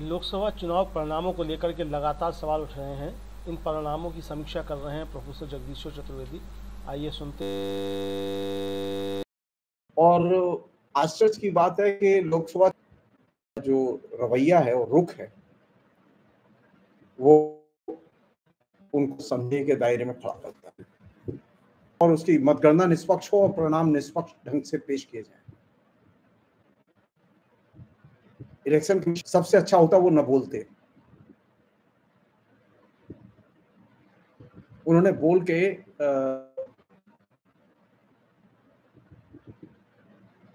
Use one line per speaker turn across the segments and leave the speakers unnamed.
लोकसभा चुनाव परिणामों को लेकर के लगातार सवाल उठ रहे हैं। इन परिणामों की समीक्षा कर रहे हैं प्रोफेसर जगदीश्वर चतुर्वेदी। आइए सुनते
और आश्चर्य की बात है कि लोकसभा जो रवैया है और रुख है, वो उनको संदेह के दायरे में खड़ा करता है। और उसकी मतगणना निष्पक्ष हो और परिणाम निष्पक्ष ढंग से पेश किए जाए। इलेक्शन सबसे अच्छा होता वो न बोलते। उन्होंने बोल के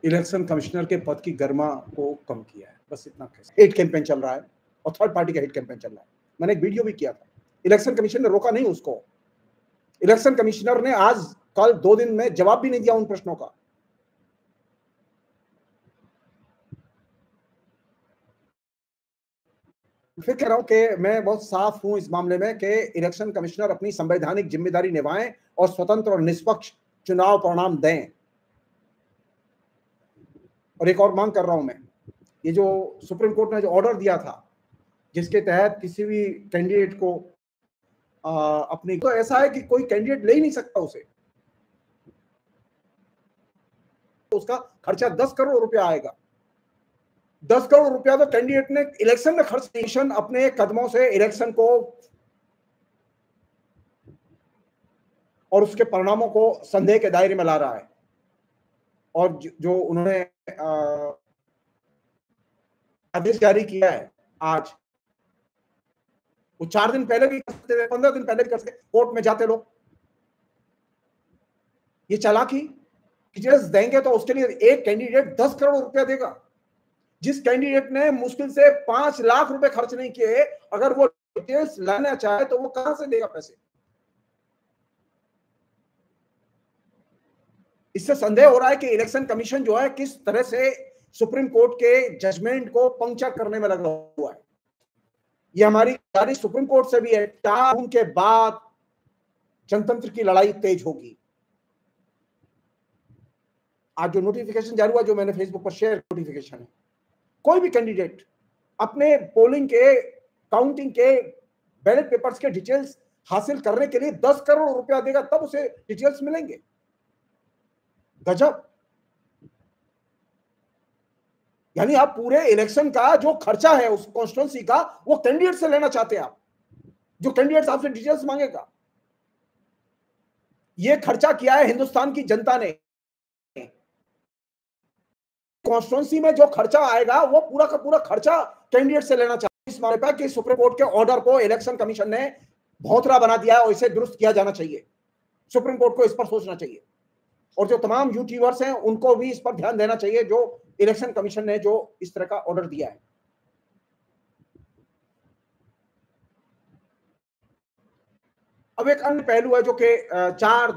इलेक्शन कमिश्नर के पद की गर्मा को कम किया है। बस इतना हेट कैंपेन चल रहा है और थर्ड पार्टी का हेट कैंपेन चल रहा है। मैंने एक वीडियो भी किया था। इलेक्शन कमीशन ने रोका नहीं उसको। इलेक्शन कमिश्नर ने आज, कल दो दिन में जवाब भी नहीं दिया उन प्रश्नों का। फिर कह रहा हूँ कि मैं बहुत साफ़ हूँ इस मामले में कि इलेक्शन कमिश्नर अपनी संवैधानिक ज़िम्मेदारी निभाएँ और स्वतंत्र और निष्पक्ष चुनाव परिणाम दें। और एक और मांग कर रहा हूँ मैं ये जो सुप्रीम कोर्ट ने जो ऑर्डर दिया था जिसके तहत किसी भी कैंडिडेट को आ, अपनी तो ऐसा है कि कोई कैंडिडेट ले ही नहीं सकता उसे। तो उसका खर्चा दस करोड़ रुपया आएगा। दस करोड़ रुपया तो कैंडिडेट ने इलेक्शन में खर्च नेशन अपने कदमों से इलेक्शन को और उसके परिणामों को संदेह के दायरे में ला रहा है। और जो उन्होंने आदेश जारी किया है आज, वो चार दिन पहले भी कर सकते थे, पंद्रह दिन पहले भी कर सकते कोर्ट में जाते लोग। ये चला चालाकी देंगे तो उसके लिए एक कैंडिडेट दस करोड़ रुपया देगा। जिस कैंडिडेट ने मुश्किल से पाँच लाख रुपए खर्च नहीं किए, अगर वो डिटेल्स लाना चाहे तो वो कहाँ से देगा पैसे? इससे संदेह हो रहा है कि इलेक्शन कमीशन जो है किस तरह से सुप्रीम कोर्ट के जजमेंट को पंक्चर करने में लगा हुआ है। ये हमारी जारी सुप्रीम कोर्ट से भी है। चार के बाद जनतंत्र की लड़ाई तेज होगी। आज जो नोटिफिकेशन जारी हुआ जो मैंने फेसबुक पर शेयर नोटिफिकेशन है। कोई भी कैंडिडेट अपने पोलिंग के काउंटिंग के बैलेट पेपर्स के डिटेल्स हासिल करने के लिए दस करोड़ रुपया देगा, तब उसे डिटेल्स मिलेंगे। गजब। यानी आप पूरे इलेक्शन का जो खर्चा है, उस कॉन्स्टिट्यूंसी का, वो कैंडिडेट से लेना चाहते हैं आप। जो कैंडिडेट आपसे डिटेल्स मांगेगा। ये खर्चा किया है हिंदुस्तान की जनता ने। कॉन्स्टिट्यूंसी में जो खर्चा आएगा, वो पूरा का पूरा खर्चा कैंडिडेट से लेना चाहिए इस मामले पर कि सुप्रीम कोर्ट के ऑर्डर को इलेक्शन कमीशन ने भौतरा बना दिया है और इसे दुरुस्त किया जाना चाहिए। सुप्रीम कोर्ट को इस पर सोचना चाहिए। और जो तमाम यूट्यूबर्स हैं, उनको भी इस पर ध्यान देना चाहिए जो इलेक्शन कमीशन ने जो इस तरह का ऑर्डर दिया है। अब एक अन्य पहलू है जो कि चार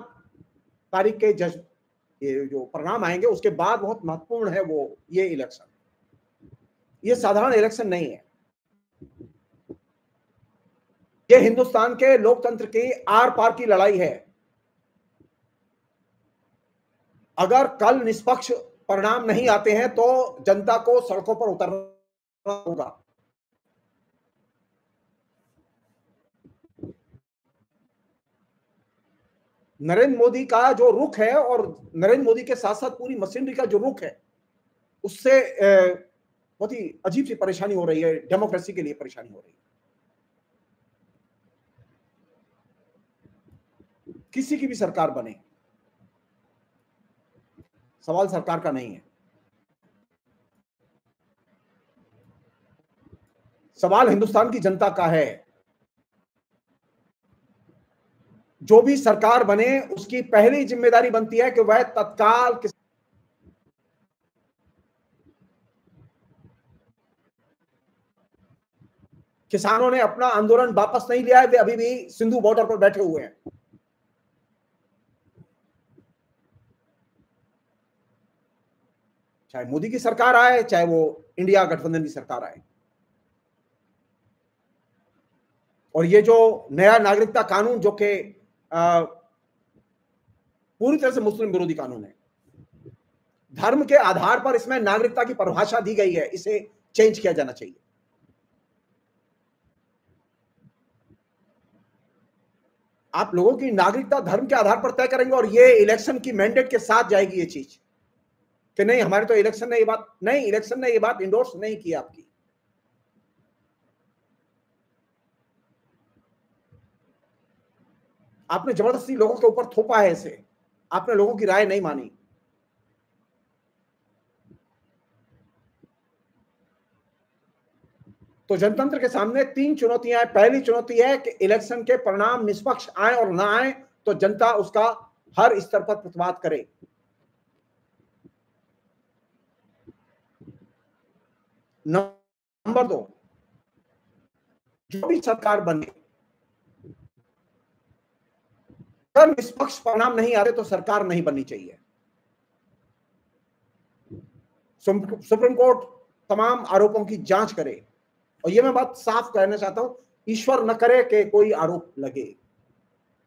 तारीख के जज ये जो परिणाम आएँगे, उसके बाद बहुत महत्वपूर्ण है वो, ये इलेक्शन ये साधारण इलेक्शन नहीं है। ये हिंदुस्तान के लोकतंत्र की आर पार की लड़ाई है। अगर कल निष्पक्ष परिणाम नहीं आते हैं तो जनता को सड़कों पर उतरना होगा। नरेंद्र मोदी का जो रुख है और नरेंद्र मोदी के साथ साथ पूरी मशीनरी का जो रुख है, उससे बहुत ही अजीब सी परेशानी हो रही है, डेमोक्रेसी के लिए परेशानी हो रही है। किसी की भी सरकार बने, सवाल सरकार का नहीं है। सवाल हिंदुस्तान की जनता का है। जो भी सरकार बने, उसकी पहली ज़िम्मेदारी बनती है कि वह तत्काल किस किसानों ने अपना आंदोलन वापस नहीं लिया है, वे अभी भी सिंधु बॉर्डर पर बैठे हुए हैं। चाहे मोदी की सरकार आए, चाहे वो इंडिया गठबंधन की सरकार आए। और ये जो नया नागरिकता कानून, जो कि पूरी तरह से मुस्लिम विरोधी कानून है। धर्म के आधार पर इसमें नागरिकता की परिभाषा दी गई है, इसे चेंज किया जाना चाहिए। आप लोगों की नागरिकता धर्म के आधार पर तय करेंगे और ये इलेक्शन की मैंडेट के साथ जाएगी ये चीज़। कि नहीं, हमारे तो इलेक्शन ने ये बात, नहीं इलेक्शन ने ये बात इंडोर्स नहीं की आपकी। आपने ज़बरदस्ती लोगों के ऊपर थोपा है इसे। आपने लोगों की राय नहीं मानी। तो जनतंत्र के सामने तीन चुनौतियाँ हैं। पहली चुनौती है कि इलेक्शन के परिणाम निष्पक्ष आए और ना आए तो जनता उसका हर स्तर पर प्रतिवाद करे। नंबर दो, जो भी सरकार बने अगर निष्पक्ष परिणाम नहीं आ रहे तो सरकार नहीं बननी चाहिए। सुप्रीम कोर्ट तमाम आरोपों की जाँच करे। और ये मैं बात साफ़ कहना चाहता हूँ, ईश्वर न करे कि कोई आरोप लगे।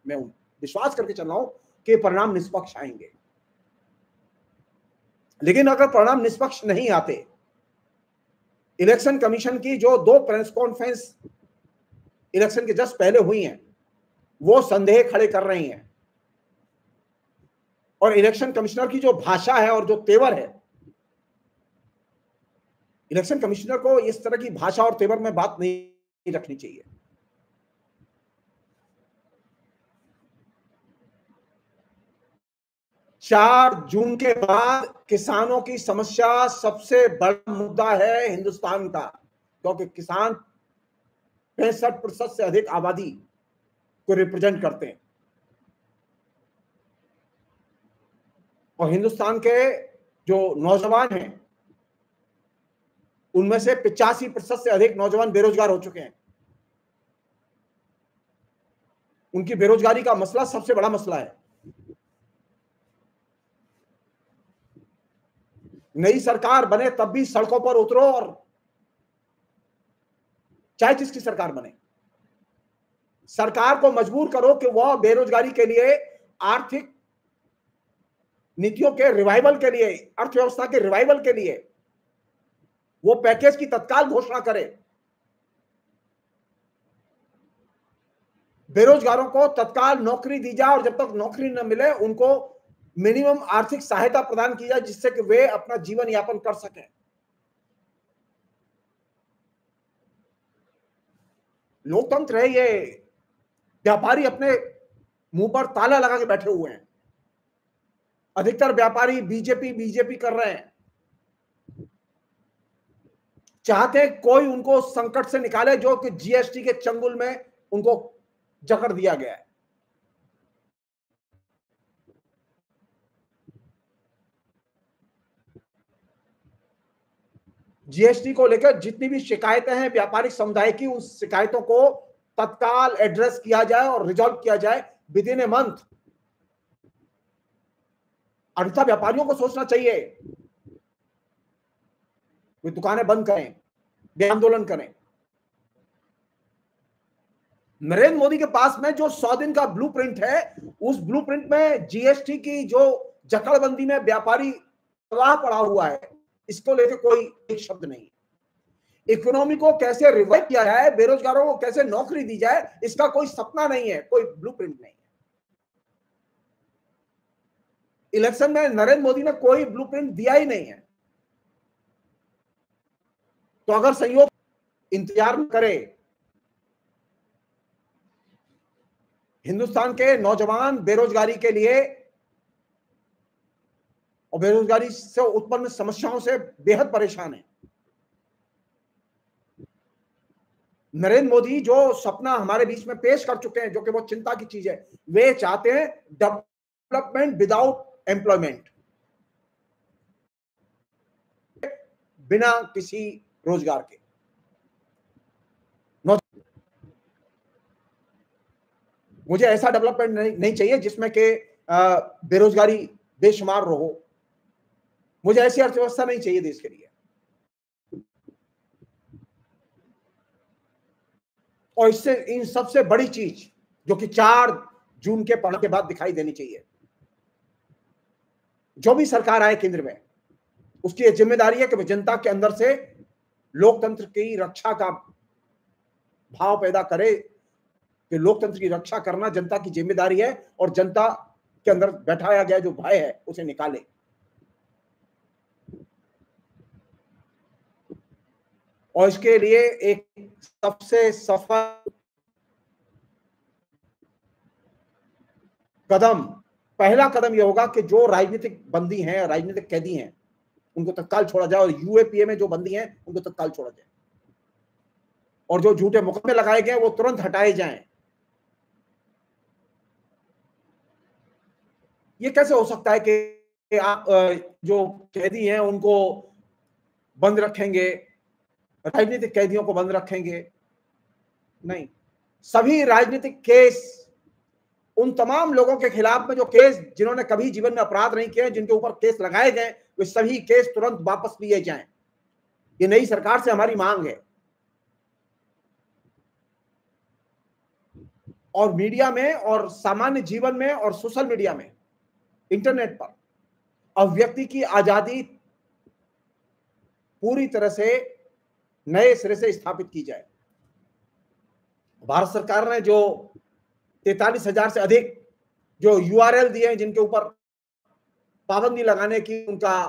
मैं विश्वास करके चल रहा हूँ कि परिणाम निष्पक्ष आएँगे। लेकिन अगर परिणाम निष्पक्ष नहीं आते, इलेक्शन कमीशन की जो दो प्रेस कॉन्फ्रेंस इलेक्शन के जस्ट पहले हुई हैं वो संदेह खड़े कर रही हैं। और इलेक्शन कमिश्नर की जो भाषा है और जो तेवर है इलेक्शन कमिश्नर को इस तरह की भाषा और तेवर में बात नहीं रखनी चाहिए। चार जून के बाद किसानों की समस्या सबसे बड़ा मुद्दा है हिंदुस्तान का, क्योंकि किसान पैंसठ प्रतिशत से अधिक आबादी को रिप्रेजेंट करते हैं। और हिंदुस्तान के जो नौजवान हैं, उनमें से पिचासी प्रतिशत से अधिक नौजवान बेरोजगार हो चुके हैं। उनकी बेरोजगारी का मसला सबसे बड़ा मसला है। नई सरकार बने तब भी सड़कों पर उतरो और चाहे जिसकी सरकार बने। सरकार को मजबूर करो कि वह बेरोजगारी के लिए आर्थिक नीतियों के रिवाइवल के लिए, अर्थव्यवस्था के रिवाइवल के लिए वो पैकेज की तत्काल घोषणा करे। बेरोजगारों को तत्काल नौकरी दी जाए और जब तक नौकरी न मिले, उनको मिनिमम आर्थिक सहायता प्रदान की जाए जिससे कि वे अपना जीवन यापन कर सकें। लोकतंत्र है ये। व्यापारी अपने मुँह पर ताला लगा के बैठे हुए हैं। अधिकतर व्यापारी बीजेपी बीजेपी कर रहे हैं। चाहते हैं कोई उनको संकट से निकाले जो कि जीएसटी के चंगुल में उनको जकड़ दिया गया है। जीएसटी को लेकर जितनी भी शिकायतें हैं, व्यापारिक समुदाय की उस शिकायतों को तत्काल एड्रेस किया जाए और रिजॉल्व किया जाए विद इन ए मंथ अन्यथा व्यापारियों को सोचना चाहिए। वे दुकानें बंद करें वे आंदोलन करें। नरेंद्र मोदी के पास में जो सौ दिन का ब्लूप्रिंट है, उस ब्लूप्रिंट में जीएसटी की जो जकड़बंदी में व्यापारी प्रवाह पड़ा हुआ है, इसको लेकर कोई एक शब्द नहीं। इकोनॉमी को कैसे रिवाइव किया जाए, बेरोजगारों को कैसे नौकरी दी जाए, इसका कोई सपना नहीं है, कोई ब्लूप्रिंट नहीं है। इलेक्शन में नरेंद्र मोदी ने कोई ब्लूप्रिंट दिया ही नहीं है। तो अगर संयोग इंतज़ार करे, हिंदुस्तान के नौजवान बेरोजगारी के लिए और बेरोजगारी से उत्पन्न समस्याओं से बेहद परेशान है। नरेंद्र मोदी जो सपना हमारे बीच में पेश कर चुके हैं जो कि वो चिंता की चीज़ है वे चाहते हैं डेवलपमेंट विदाउट एम्प्लॉयमेंट बिना किसी रोज़गार के। मुझे ऐसा डेवलपमेंट नहीं, नहीं चाहिए जिसमें के बेरोजगारी बेशुमार रहो। मुझे ऐसी अर्थव्यवस्था नहीं चाहिए देश के लिए। और इससे इन सबसे बड़ी चीज़ जो कि चार जून के पढ़ के बाद दिखाई देनी चाहिए। जो भी सरकार आए केंद्र में, उसकी यह ज़िम्मेदारी है कि वह जनता के अंदर से लोकतंत्र की रक्षा का भाव पैदा करे, कि लोकतंत्र की रक्षा करना जनता की ज़िम्मेदारी है और जनता के अंदर बैठाया गया जो भय है, उसे निकाले। और इसके लिए एक सबसे सफल कदम, पहला कदम यह होगा कि जो राजनीतिक बंदी हैं, राजनीतिक कैदी हैं, उनको तत्काल छोड़ा जाए और यूएपीए में जो बंदी हैं, उनको तत्काल छोड़ा जाए। और जो झूठे मुकदमे लगाए गए वो तुरंत हटाए जाएँ। ये कैसे हो सकता है कि आप जो कैदी हैं, उनको बंद रखेंगे, राजनीतिक कैदियों को बंद रखेंगे? नहीं। सभी राजनीतिक केस, उन तमाम लोगों के खिलाफ में जो केस जिन्होंने कभी जीवन में अपराध नहीं किए जिनके ऊपर केस लगाए गए वे सभी केस तुरंत वापस लिए जाएँ। ये नई सरकार से हमारी मांग है। और मीडिया में, और सामान्य जीवन में, और सोशल मीडिया में, इंटरनेट पर अभिव्यक्ति की आज़ादी पूरी तरह से नए सिरे से स्थापित की जाए। भारत सरकार ने जो तैतालीस हज़ार से अधिक जो यूआरएल दिए हैं, जिनके ऊपर पाबंदी लगाने की, उनका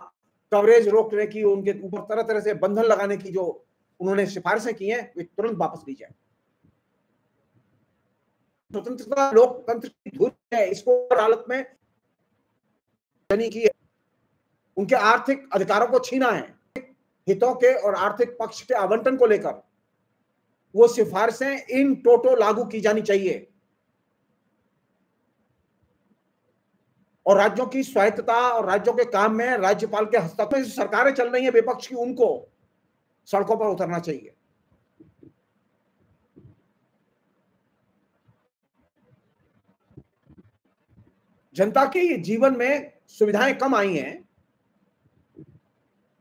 कवरेज रोकने की, उनके ऊपर तरह तरह से बंधन लगाने की जो उन्होंने सिफारिशें की हैं, वे तुरंत वापस ली जाए। स्वतंत्रता लोकतंत्र की धुन है, इसको अदालत में की है उनके आर्थिक अधिकारों को छीना है, हितों के और आर्थिक पक्ष के आवंटन को लेकर। वो सिफारिशें इन टोटो लागू की जानी चाहिए। और राज्यों की स्वायत्तता और राज्यों के काम में राज्यपाल के हस्तक्षेप सरकारें चल रही है विपक्ष की, उनको सड़कों पर उतरना चाहिए। जनता के जीवन में सुविधाएँ कम आई हैं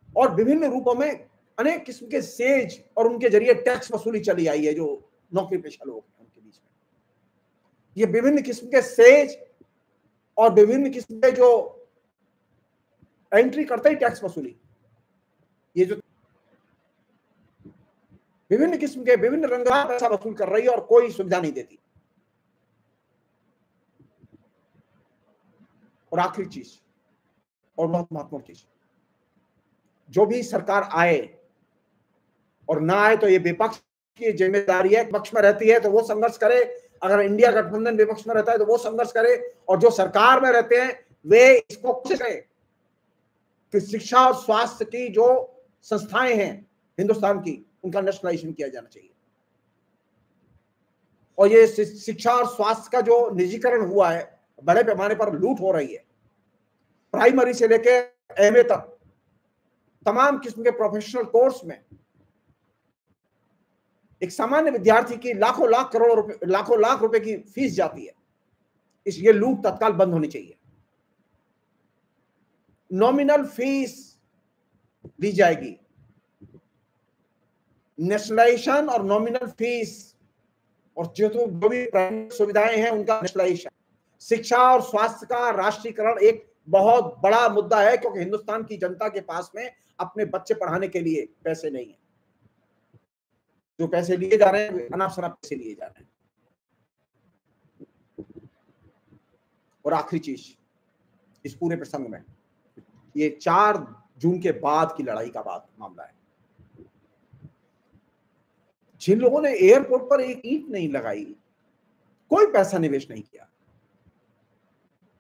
और विभिन्न रूपों में अनेक किस्म के सेज और उनके ज़रिए टैक्स वसूली चली आई है जो नौकरी पेशा लोग हैं, उनके बीच में। ये विभिन्न किस्म के सेज और विभिन्न किस्म के जो एंट्री करते ही टैक्स वसूली, ये जो विभिन्न किस्म के विभिन्न रंग पैसा वसूल कर रही है और कोई सुविधा नहीं देती। और आखिरी चीज़, और बहुत महत्वपूर्ण चीज़, जो भी सरकार आए और ना आए तो ये विपक्ष की ज़िम्मेदारी है पक्ष में रहती है तो वो संघर्ष करे। अगर इंडिया गठबंधन विपक्ष में रहता है तो वो संघर्ष करे और जो सरकार में रहते हैं, वे इसको करें कि शिक्षा और स्वास्थ्य की जो संस्थाएँ हैं हिंदुस्तान की, उनका नेशनलाइजेशन किया जाना चाहिए। और ये शिक्षा और स्वास्थ्य का जो निजीकरण हुआ है, बड़े पैमाने पर लूट हो रही है। प्राइमरी से लेकर एमए तक, तमाम किस्म के प्रोफेशनल कोर्स में एक सामान्य विद्यार्थी की लाखों लाख करोड़ रुपए, लाखों लाख रुपए की फ़ीस जाती है। इस, ये लूट तत्काल बंद होनी चाहिए। नॉमिनल फ़ीस दी जाएगी। नेशनलाइजेशन और नॉमिनल फ़ीस और जो तो जो भी प्राइवेट सुविधाएँ हैं, उनका नेशनलाइजेशन। शिक्षा और स्वास्थ्य का राष्ट्रीयकरण एक बहुत बड़ा मुद्दा है, क्योंकि हिंदुस्तान की जनता के पास में अपने बच्चे पढ़ाने के लिए पैसे नहीं है। जो पैसे लिए जा रहे हैं अनाप पैसे लिए जा रहे हैं। और आखिरी चीज़, इस पूरे प्रसंग में, ये चार जून के बाद की लड़ाई का बात, मामला है। जिन लोगों ने एयरपोर्ट पर एक ईंट नहीं लगाई, कोई पैसा निवेश नहीं किया।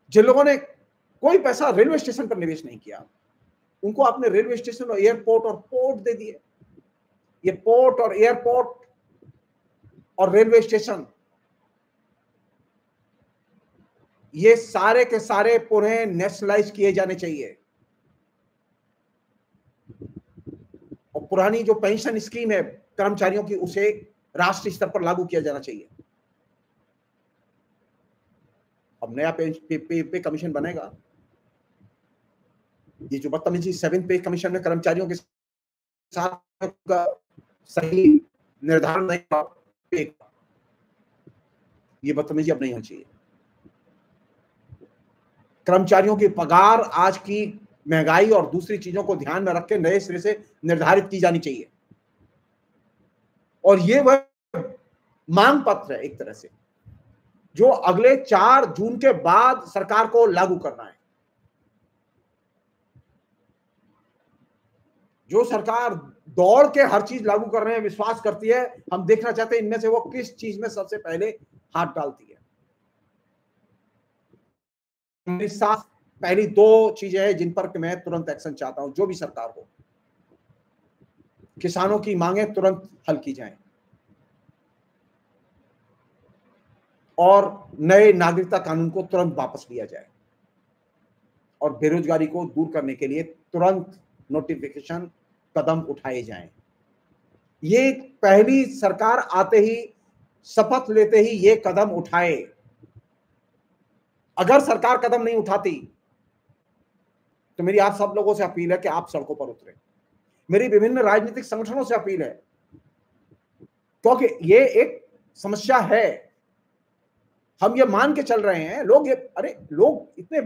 जिन लोगों ने कोई पैसा रेलवे स्टेशन पर निवेश नहीं किया, उनको आपने रेलवे स्टेशन और एयरपोर्ट और पोर्ट दे दिए। ये पोर्ट और एयरपोर्ट और रेलवे स्टेशन ये सारे के सारे पुनः नेशनलाइज किए जाने चाहिए। और पुरानी जो पेंशन स्कीम है कर्मचारियों की उसे राष्ट्रीय स्तर पर लागू किया जाना चाहिए। अब नया पे, पे, पे, पे कमीशन बनेगा। ये जो बदतमीजी सेवन पे कमीशन में कर्मचारियों के साथ सही निर्धारण नहीं ये बदतमीजी अब नहीं होनी चाहिए। कर्मचारियों की पगार आज की महँगाई और दूसरी चीज़ों को ध्यान में रख के नए सिरे से निर्धारित की जानी चाहिए। और ये वह मांग पत्र है एक तरह से, जो अगले चार जून के बाद सरकार को लागू करना है। जो सरकार दौड़ के हर चीज़ लागू कर रहे हैं, विश्वास करती है, हम देखना चाहते हैं इनमें से वो किस चीज़ में सबसे पहले हाथ डालती है। पहली दो चीज़ें हैं जिन पर मैं तुरंत एक्शन चाहता हूँ, जो भी सरकार हो। किसानों की मांगे तुरंत हल की जाएँ। और नए नागरिकता कानून को तुरंत वापस लिया जाए। और बेरोजगारी को दूर करने के लिए तुरंत नोटिफिकेशन कदम उठाए जाएँ। ये पहली सरकार आते ही, शपथ लेते ही ये कदम उठाए। अगर सरकार कदम नहीं उठाती तो मेरी आप सब लोगों से अपील है कि आप सड़कों पर उतरे। मेरी विभिन्न राजनीतिक संगठनों से अपील है, क्योंकि ये एक समस्या है। हम ये मान के चल रहे हैं, लोग ये, अरे, लोग इतने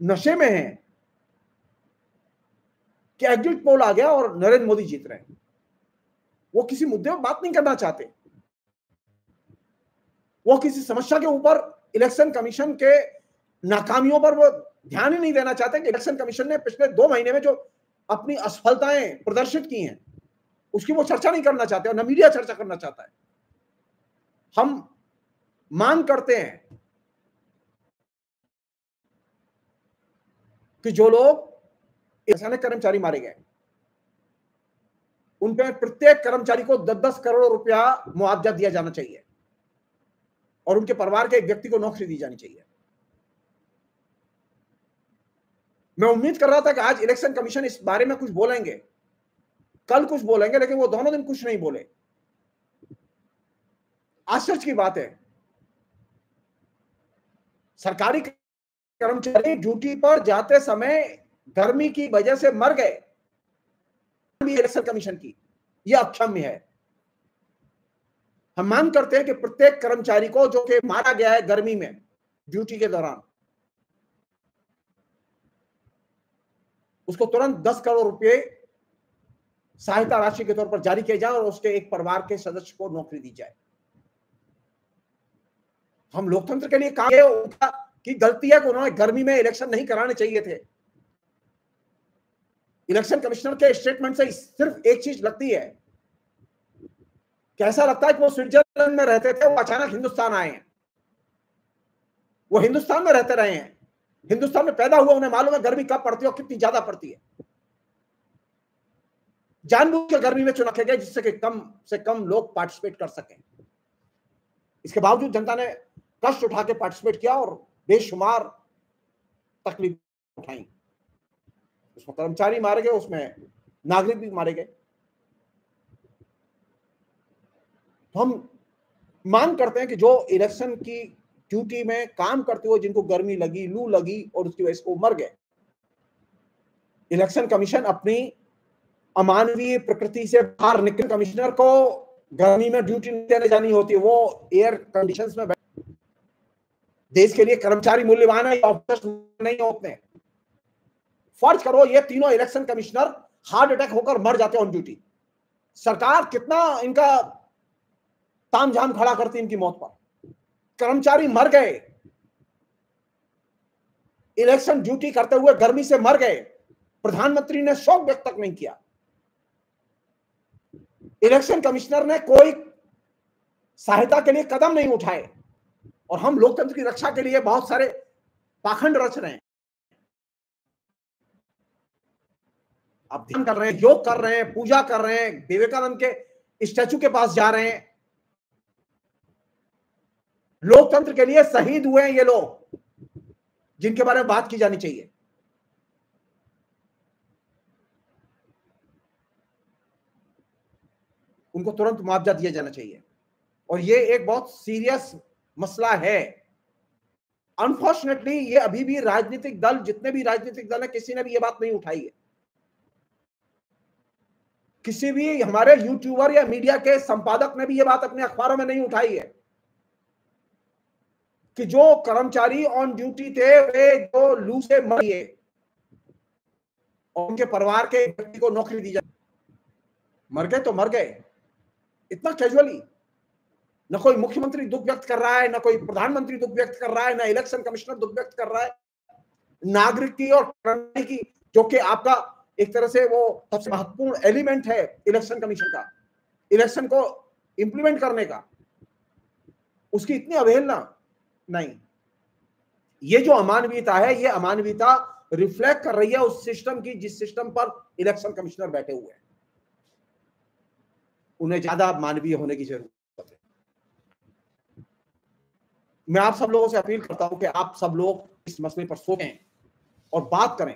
नशे में हैं कि एग्जिट पोल आ गया और नरेंद्र मोदी जीत रहे हैं। वो किसी मुद्दे पर बात नहीं करना चाहते। वो किसी समस्या के ऊपर इलेक्शन कमीशन के नाकामियों पर वो ध्यान ही नहीं देना चाहते कि इलेक्शन कमीशन ने पिछले दो महीने में जो अपनी असफलताएँ प्रदर्शित की हैं, उसकी वो चर्चा नहीं करना चाहते और न मीडिया चर्चा करना चाहता है। हम मांग करते हैं कि जो लोग अचानक कर्मचारी मारे गए उन पर प्रत्येक कर्मचारी को दस दस करोड़ रुपया मुआवजा दिया जाना चाहिए। और उनके परिवार के एक व्यक्ति को नौकरी दी जानी चाहिए। मैं उम्मीद कर रहा था कि आज इलेक्शन कमीशन इस बारे में कुछ बोलेंगे। कल कुछ बोलेंगे, लेकिन वो दोनों दिन कुछ नहीं बोले। आश्चर्य की बात है। सरकारी कर्मचारी ड्यूटी पर जाते समय गर्मी की वजह से मर गए। इलेक्शन कमीशन की यह अक्षम्य है। हम मांग करते हैं कि प्रत्येक कर्मचारी को, जो कि मारा गया है गर्मी में, ड्यूटी के दौरान, उसको तुरंत दस करोड़ रुपए सहायता राशि के तौर पर जारी किए जाए और उसके एक परिवार के सदस्य को नौकरी दी जाए। हम लोकतंत्र के लिए काम की गलती है कि उन्होंने गर्मी में इलेक्शन नहीं कराने चाहिए थे। इलेक्शन कमिश्नर के स्टेटमेंट से सिर्फ़ एक चीज़ लगती है। कैसा लगता है कि वो स्विट्जरलैंड में रहते थे, वो अचानक हिंदुस्तान आए हैं। वो हिंदुस्तान में रहते रहे हैं। हिंदुस्तान में पैदा हुआ, उन्हें मालूम है गर्मी कब पड़ती है और कितनी ज़्यादा पड़ती है। जानबूझ के गर्मी में चुनाव गए जिससे कि कम से कम लोग पार्टिसिपेट कर सकें। इसके बावजूद जनता ने कष्ट उठा के पार्टिसिपेट किया और बेशुमार तकलीफ़ उठाई। उसमें कर्मचारी मारे गए, उसमें नागरिक भी मारे गए। तो हम मांग करते हैं कि जो इलेक्शन की ड्यूटी में काम करते हुए जिनको गर्मी लगी, लू लगी और उसकी वजह से वो मर गए। इलेक्शन कमीशन अपनी अमानवीय प्रकृति से बाहर निकल, कमिश्नर को गर्मी में ड्यूटी देने जानी होती है वो एयर कंडीशंस में देश के लिए कर्मचारी मूल्यवान है ऑफिसर्स नहीं होते। फ़र्ज़ करो ये तीनों इलेक्शन कमिश्नर हार्ट अटैक होकर मर जाते ऑन ड्यूटी सरकार कितना इनका तामझाम खड़ा करती इनकी मौत पर। कर्मचारी मर गए। इलेक्शन ड्यूटी करते हुए गर्मी से मर गए। प्रधानमंत्री ने शोक व्यक्त तक नहीं किया। इलेक्शन कमिश्नर ने कोई सहायता के लिए कदम नहीं उठाए। और हम लोकतंत्र की रक्षा के लिए बहुत सारे पाखंड रच रहे हैं। आप ध्यान कर रहे हैं, योग कर रहे हैं, पूजा कर रहे हैं, विवेकानंद के स्टैचू के पास जा रहे हैं। लोकतंत्र के लिए शहीद हुए हैं ये लोग, जिनके बारे में बात की जानी चाहिए। उनको तुरंत मुआवजा दिया जाना चाहिए। और ये एक बहुत सीरियस मसला है। अनफॉर्चुनेटली ये अभी भी राजनीतिक दल, जितने भी राजनीतिक दल है, किसी ने भी ये बात नहीं उठाई है। किसी भी हमारे यूट्यूबर या मीडिया के संपादक ने भी ये बात अपने अखबारों में नहीं उठाई है कि जो कर्मचारी ऑन ड्यूटी थे, वे जो लू से मरिए और उनके परिवार के व्यक्ति को नौकरी दी जाए। मर गए तो मर गए। इतना कैजुअली न कोई मुख्यमंत्री दुख व्यक्त कर रहा है, ना कोई प्रधानमंत्री दुख व्यक्त कर रहा है, न इलेक्शन कमिश्नर दुख व्यक्त कर रहा है। नागरिक की और की, जो कि आपका एक तरह से वो सबसे महत्वपूर्ण एलिमेंट है इलेक्शन कमीशन का। इलेक्शन को इंप्लीमेंट करने का। उसकी इतनी अवहेलना नहीं। ये जो अमानवीयता है, ये अमानवीयता रिफ्लेक्ट कर रही है उस सिस्टम की, जिस सिस्टम पर इलेक्शन कमिश्नर बैठे हुए हैं। उन्हें ज़्यादा मानवीय होने की ज़रूरत है। मैं आप सब लोगों से अपील करता हूँ कि आप सब लोग इस मसले पर सोचें और बात करें।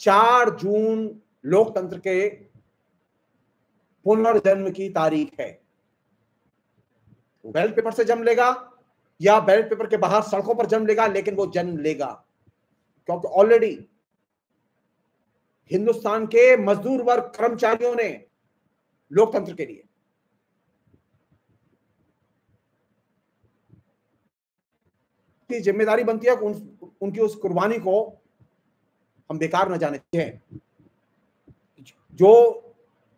चार जून लोकतंत्र के पुनर्जन्म की तारीख है। बैलेट पेपर से जन्म लेगा या बैलेट पेपर के बाहर सड़कों पर जन्म लेगा लेकिन वो जन्म लेगा। क्योंकि ऑलरेडी हिंदुस्तान के मजदूर वर्ग कर्मचारियों ने लोकतंत्र के लिए ज़िम्मेदारी बनती है उन, उनकी उस कुर्बानी को हम बेकार न जाने हैं। जो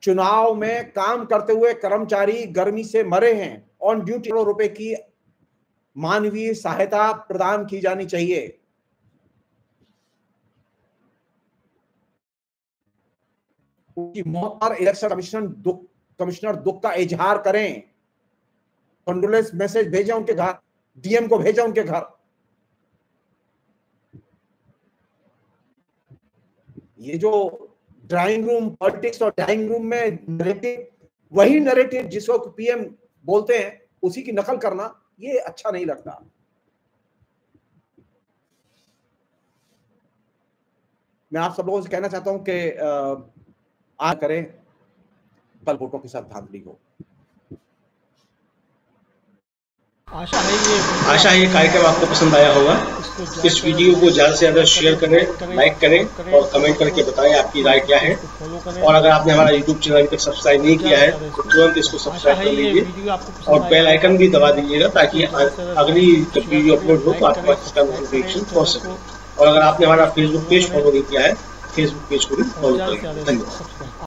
चुनाव में काम करते हुए कर्मचारी गर्मी से मरे हैं ऑन ड्यूटी करोड़ रुपए की मानवीय सहायता प्रदान की जानी चाहिए। उनकी मौत पर इलेक्शन कमिश्नर दुख कमिश्नर दुख का इजहार करें। कंडोलेंस मैसेज भेजा उनके घर डीएम को भेजा उनके घर। ये जो ड्राइंग रूम पॉलिटिक्स और ड्राइंग रूम में नरेटिव वही नरेटिव जिसको पीएम बोलते हैं, उसी की नकल करना, ये अच्छा नहीं लगता। मैं आप सब लोगों से कहना चाहता हूँ कि आ करें, कल वोटों के साथ श्रद्धांजलि हो।
आशा है ये
आशा है ये कार्यक्रम आपको पसंद आया होगा। इस वीडियो को ज़्यादा से ज़्यादा शेयर करें लाइक करें और कमेंट करके बताएँ आपकी राय क्या है। और अगर आपने हमारा यूट्यूब चैनल अभी तक सब्सक्राइब नहीं किया है तो तुरंत इसको सब्सक्राइब कर लीजिए और बेल आइकन भी दबा दीजिएगा ताकि अगली जब वीडियो अपलोड हो तो आपके इसका नोटिफिकेशन पहुँच सके। और अगर आपने हमारा फेसबुक पेज फॉलो नहीं किया है फेसबुक पेज को भी फॉलो करें। धन्यवाद।